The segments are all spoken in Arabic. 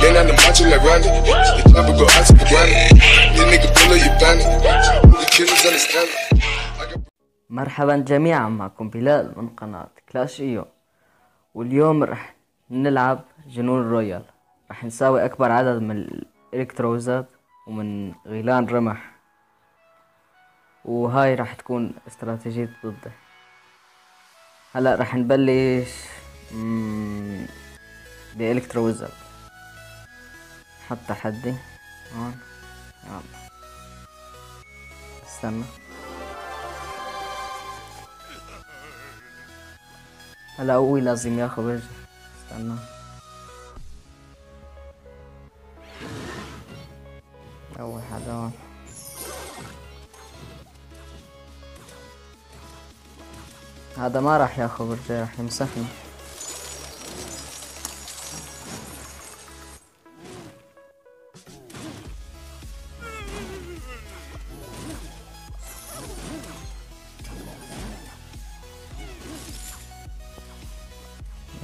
Then on the macho like Randy. The go out to the granny. Nigga. The killers understand it. مرحبا جميعا معكم بلال من قناة كلاش ايو واليوم رح نلعب جنون رويال رح نساوي أكبر عدد من الإلكتروزات ومن غيلان رمح وهاي رح تكون استراتيجية ضده هلأ رح نبلش مم، بإلكتروزات حط تحدي هون. يلا. استنى. هلا قوي لازم ياخذ وجه. استنى. أول حدا هون. هذا ما راح ياخذ وجه راح يمسحني.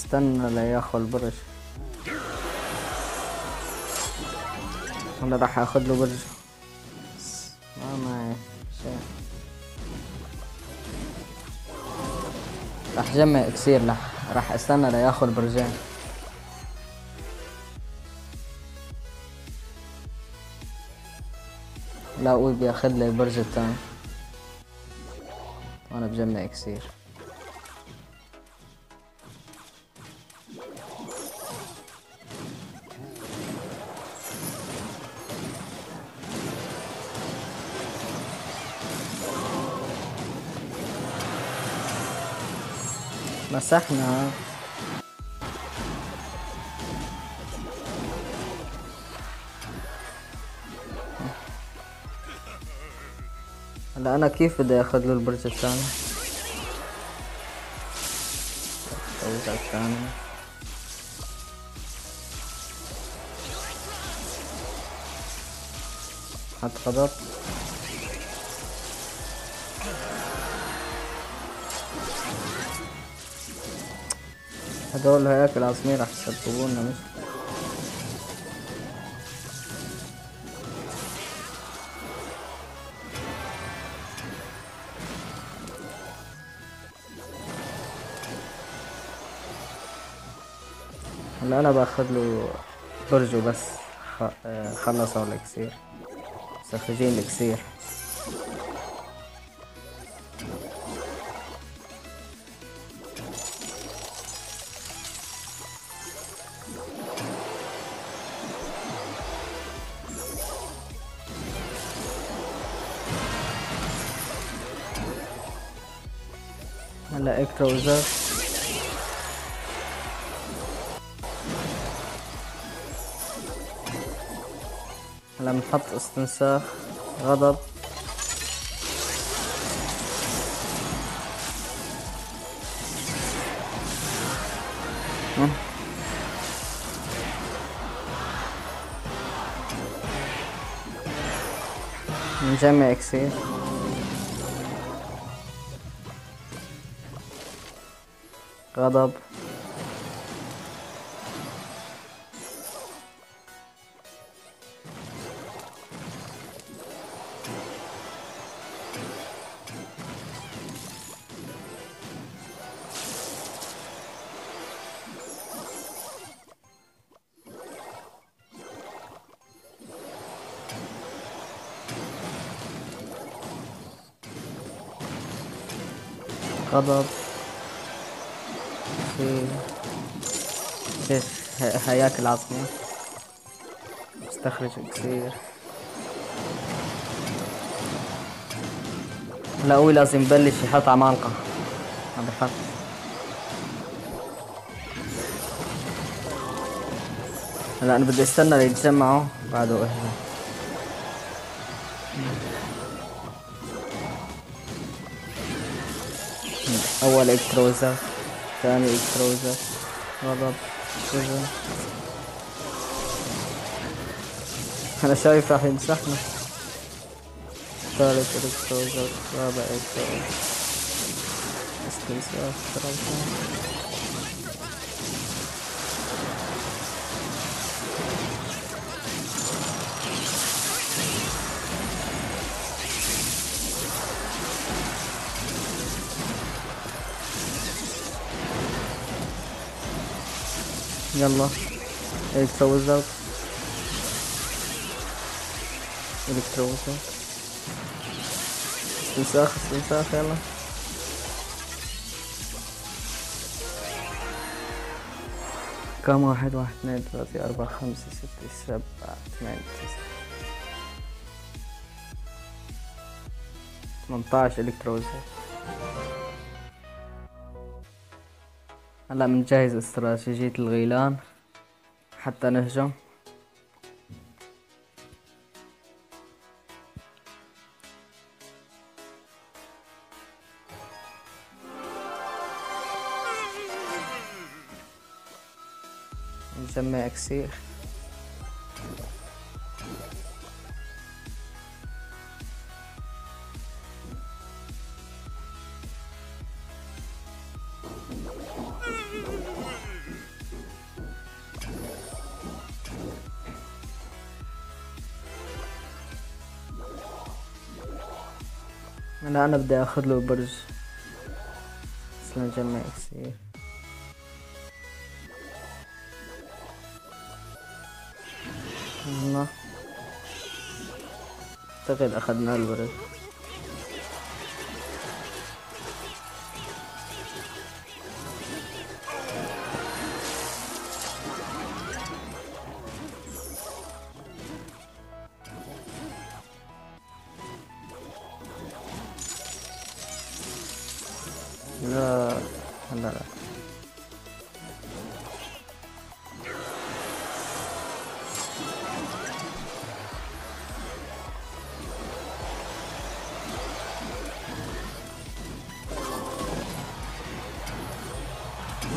استنى لياخذ البرج أنا راح أخذ له برج. ما معي. شيء راح جمع إكسير راح راح استنى لياخذ برجين. لا قول بياخذ لي البرج الثاني وأنا بجمع إكسير. مسحنا هلا أنا كيف بدي أخذ له البرج الثاني؟ البرج الثاني. حط هدول هياكل عصمير رح يسببونا مش هلا أنا باخذ له برجه بس آه، خلصوا الإكسير. مستخرجين الإكسير. هلا اكتروزر هلا بنحط استنساخ غضب. نجمع إكسير غضب غضب في شيش ه- هياكل عظمي استخرج كثير. لا هو لازم يبلش يحط عمالقة عم بحط هلا أنا بدي استنى ليتجمعوا. بعده اهجم أول الكتروزر ثاني الكتروزر غضب كذا أنا شايف راح يمسحنا ثالث الكتروزر رابع الكتروزر استنساخ ثلاثة يلا. electro wizard electro wizard استنساخ استنساخ يلا. كم واحد واحد اثنين ثلاثة أربعة خمسة ستة سبعة ثمانية تسعة. ثمنتاش الكتروزة هلا بنجهز استراتيجية الغيلان حتى نهجم. نجمع إكسير. هلا أنا بدي آخذ له برج. بس نجمع اكسير أعتقد أخذنا البرج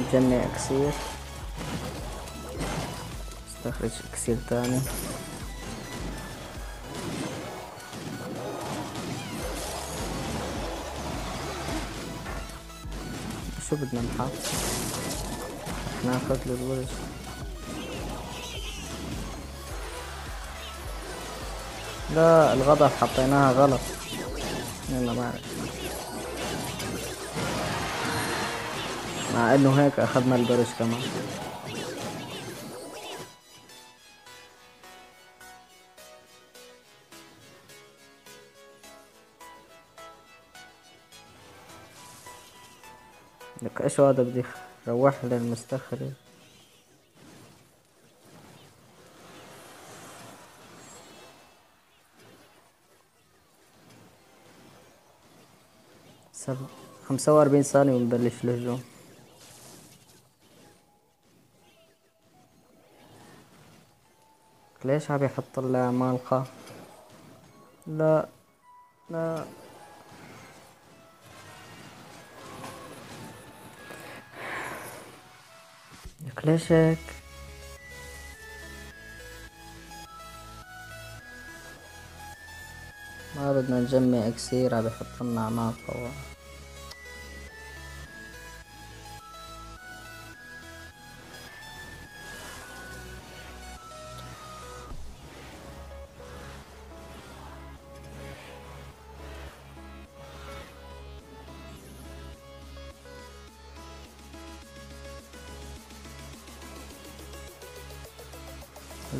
نجمع اكسير استخرج اكسير تاني. شو بدنا نحط؟ ناخذ له الورش لا الغضب حطيناها غلط. يلا ما أعرف. مع إنه هيك أخذنا البرش كمان. لك إيش هذا بدي روح للمستخرج؟ سب... خمسة وأربعين ثانية ونبلش الهجوم ليش عم يحط العمالقة لا لا. لك ليش هيك؟ ما بدنا نجمع إكسير عم يحط لنا عمالقة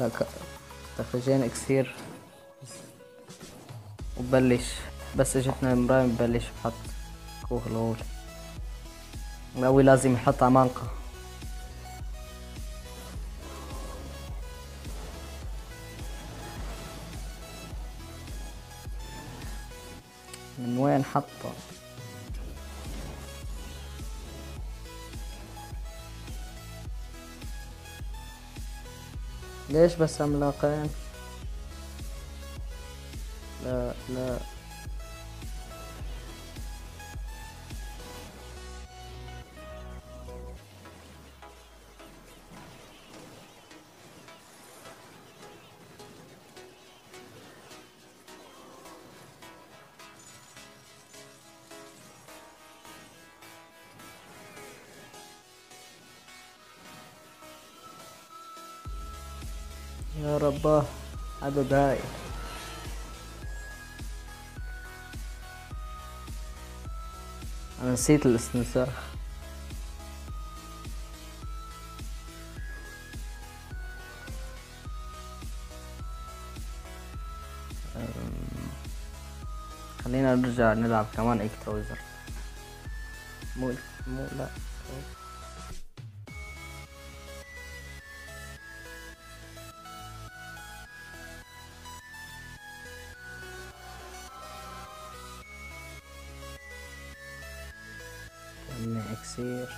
لا ك- تخرجين اكسير وبلش بس اجتنا المراية ببلش بحط كوخ الغول القوي لازم يحط عمالقة. من وين حطه؟ ليش بس عملاقين؟ لا لا. يا رباه هذا داي أنا نسيت الاستنساخ خلينا نرجع نلعب كمان اكتوزر مو مو لا. اكسير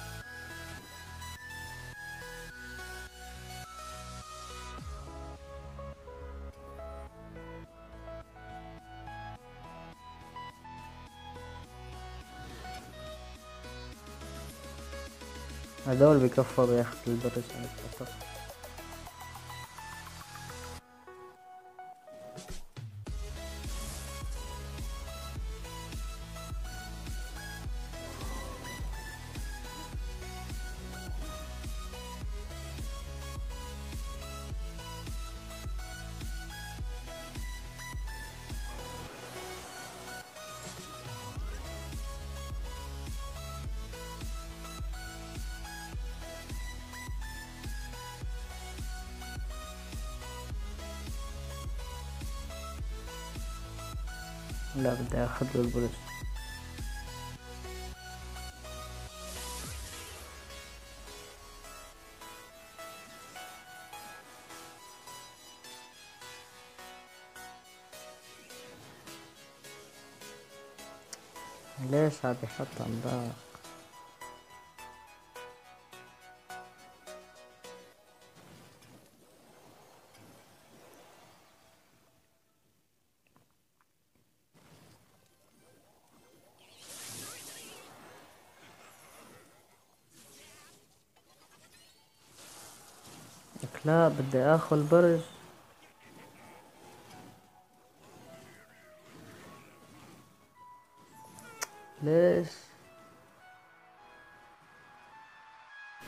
هذول بيكفوا ياخذ البرج أنا أعتقد. لا بدي أخذ له البرج ليش عم يحط عملاق لا بدي آخذ برج. ليش؟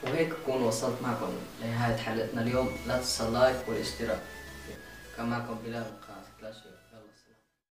وهيك بكون وصلت معكم لنهاية حلقتنا اليوم. لا تنسى اللايك والاشتراك. كان معكم بلال.